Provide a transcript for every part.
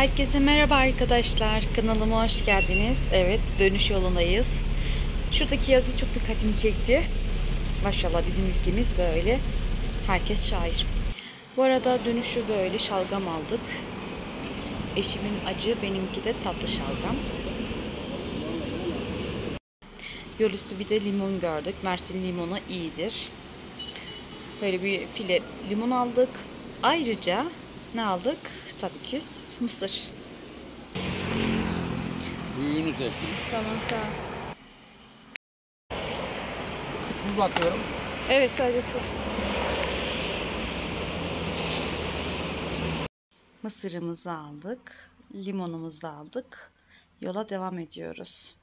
Herkese merhaba arkadaşlar. Kanalıma hoş geldiniz. Evet, dönüş yolundayız. Şuradaki yazı çok dikkatimi çekti. Maşallah bizim ülkemiz böyle. Herkes şair. Bu arada dönüşü böyle şalgam aldık. Eşimin acı, benimki de tatlı şalgam. Yol üstü bir de limon gördük. Mersin limonu iyidir. Böyle bir file limon aldık. Ayrıca ne aldık? Tabii ki süt mısır. Büyüğünü seçtim. Tamam sağ ol. Tuz atıyorum. Evet sadece tuz. Mısırımızı aldık. Limonumuzu da aldık. Yola devam ediyoruz.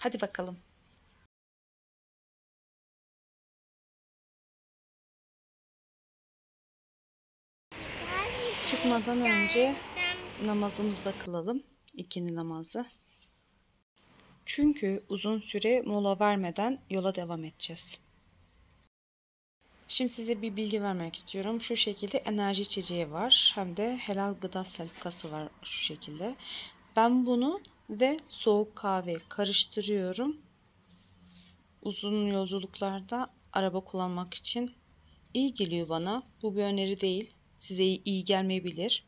Hadi bakalım. Çıkmadan önce namazımızı da kılalım. İkindi namazı. Çünkü uzun süre mola vermeden yola devam edeceğiz. Şimdi size bir bilgi vermek istiyorum. Şu şekilde enerji içeceği var. Hem de helal gıda selkası var şu şekilde. Ben bunu ve soğuk kahve karıştırıyorum. Uzun yolculuklarda araba kullanmak için iyi geliyor bana. Bu bir öneri değil. Size iyi gelmeyebilir.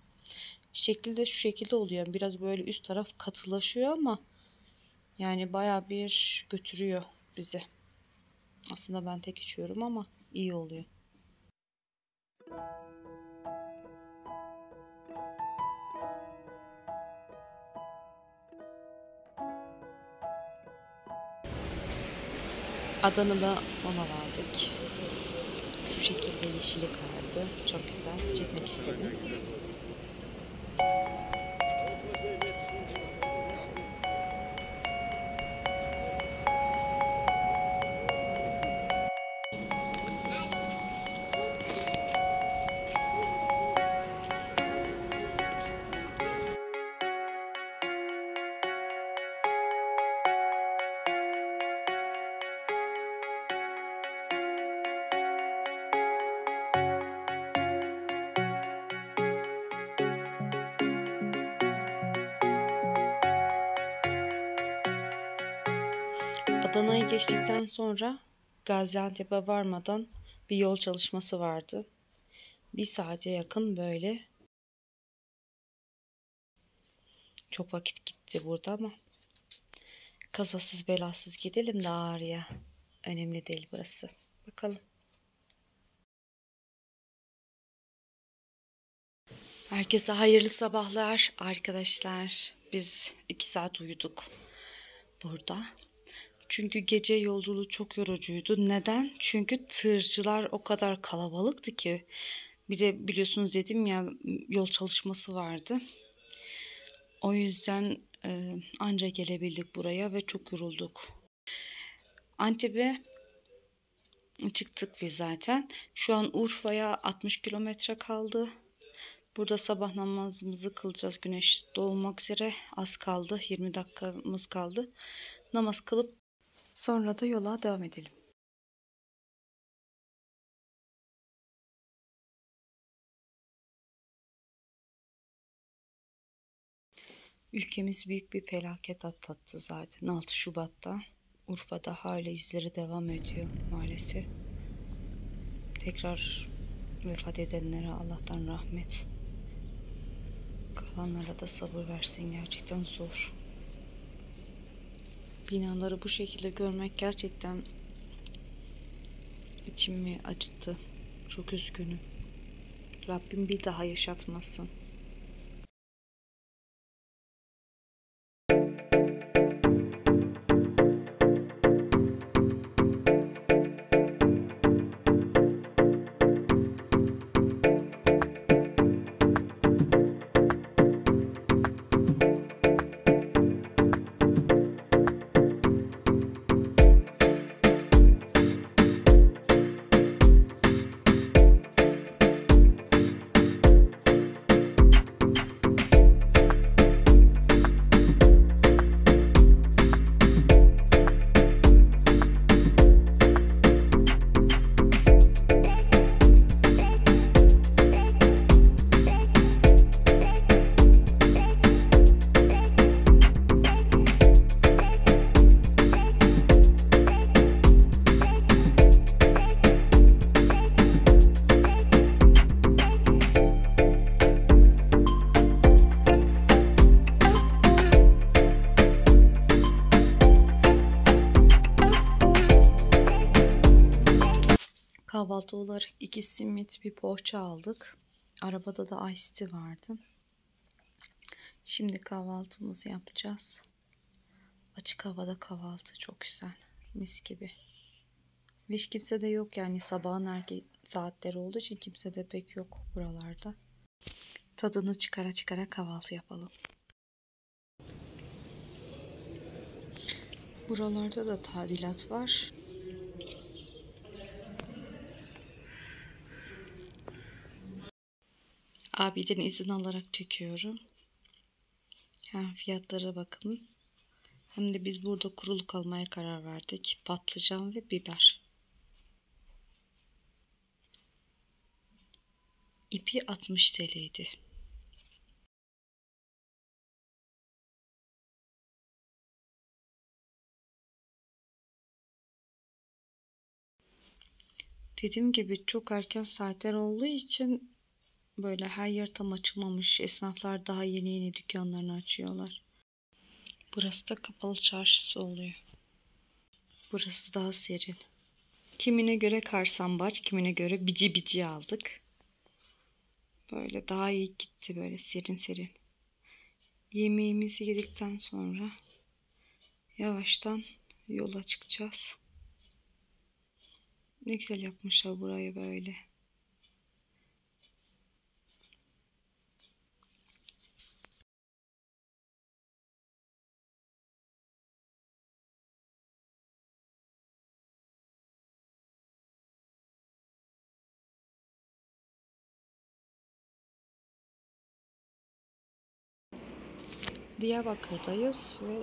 Şekli de şu şekilde oluyor. Biraz böyle üst taraf katılaşıyor ama yani baya bir götürüyor bizi. Aslında ben tek içiyorum ama iyi oluyor. Adana'da ona verdik. Şu şekilde yeşillik vardı. Çok güzel. Çekmek istedim. Adana'yı geçtikten sonra Gaziantep'e varmadan bir yol çalışması vardı. Bir saate yakın böyle. Çok vakit gitti burada ama kazasız belasız gidelim de Ağrı'ya. Önemli değil burası. Bakalım. Herkese hayırlı sabahlar arkadaşlar. Biz iki saat uyuduk burada. Çünkü gece yolculuğu çok yorucuydu. Neden? Çünkü tırcılar o kadar kalabalıktı ki. Bir de biliyorsunuz dedim ya yol çalışması vardı. O yüzden e, anca gelebildik buraya ve çok yorulduk. Antep'e çıktık biz zaten. Şu an Urfa'ya 60 kilometre kaldı. Burada sabah namazımızı kılacağız. Güneş doğmak üzere az kaldı. 20 dakikamız kaldı. Namaz kılıp sonra da yola devam edelim. Ülkemiz büyük bir felaket atlattı zaten 6 Şubat'ta. Urfa'da hala izleri devam ediyor maalesef. Tekrar vefat edenlere Allah'tan rahmet. Kalanlara da sabır versin gerçekten zor. Binaları bu şekilde görmek gerçekten içimi acıttı. Çok üzgünüm. Rabbim bir daha yaşatmasın. Kahvaltı olarak iki simit bir poğaça aldık. Arabada da iced tea vardı. Şimdi kahvaltımızı yapacağız. Açık havada kahvaltı çok güzel. Mis gibi. Hiç kimse de yok yani sabahın erken saatleri olduğu için kimse de pek yok buralarda. Tadını çıkara çıkara kahvaltı yapalım. Buralarda da tadilat var. Abiden izin alarak çekiyorum. Hem fiyatlara bakın. Hem de biz burada kuruluk almaya karar verdik. Patlıcan ve biber. İpi 60 TL'ydi. Dediğim gibi çok erken saatler olduğu için böyle her yer tam açılmamış. Esnaflar daha yeni yeni dükkanlarını açıyorlar. Burası da kapalı çarşısı oluyor. Burası daha serin. Kimine göre karsambaç, kimine göre bici bici aldık. Böyle daha iyi gitti böyle serin serin. Yemeğimizi yedikten sonra yavaştan yola çıkacağız. Ne güzel yapmışlar burayı böyle. Diyarbakır'dayız ve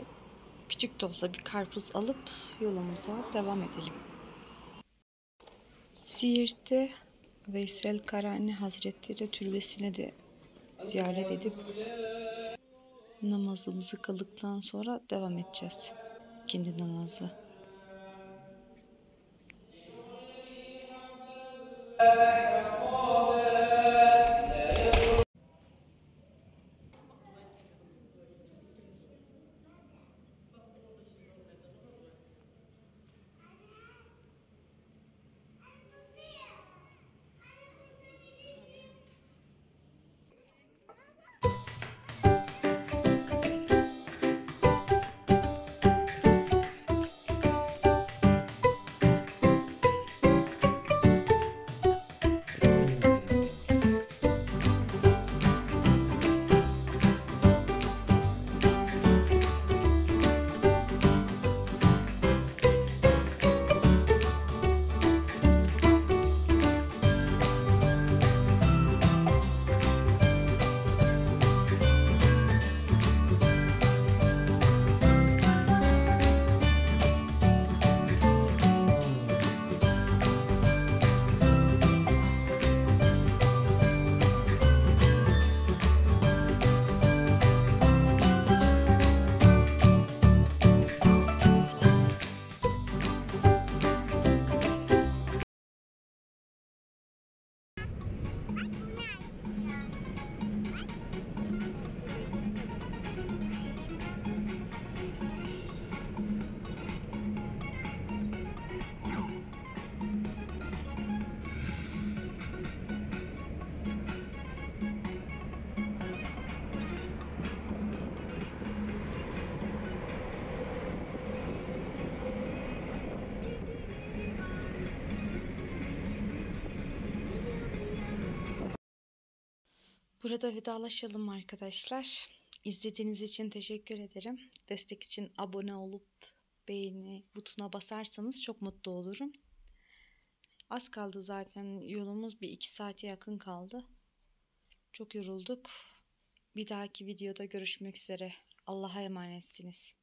küçük de olsa bir karpuz alıp yolumuza devam edelim. Siirt'te Veysel Karani Hazretleri Türbesi'ne de ziyaret edip namazımızı kıldıktan sonra devam edeceğiz. İkindi namazı. Burada vedalaşalım arkadaşlar. İzlediğiniz için teşekkür ederim. Destek için abone olup beğeni butonuna basarsanız çok mutlu olurum. Az kaldı zaten yolumuz bir iki saate yakın kaldı. Çok yorulduk. Bir dahaki videoda görüşmek üzere. Allah'a emanetsiniz.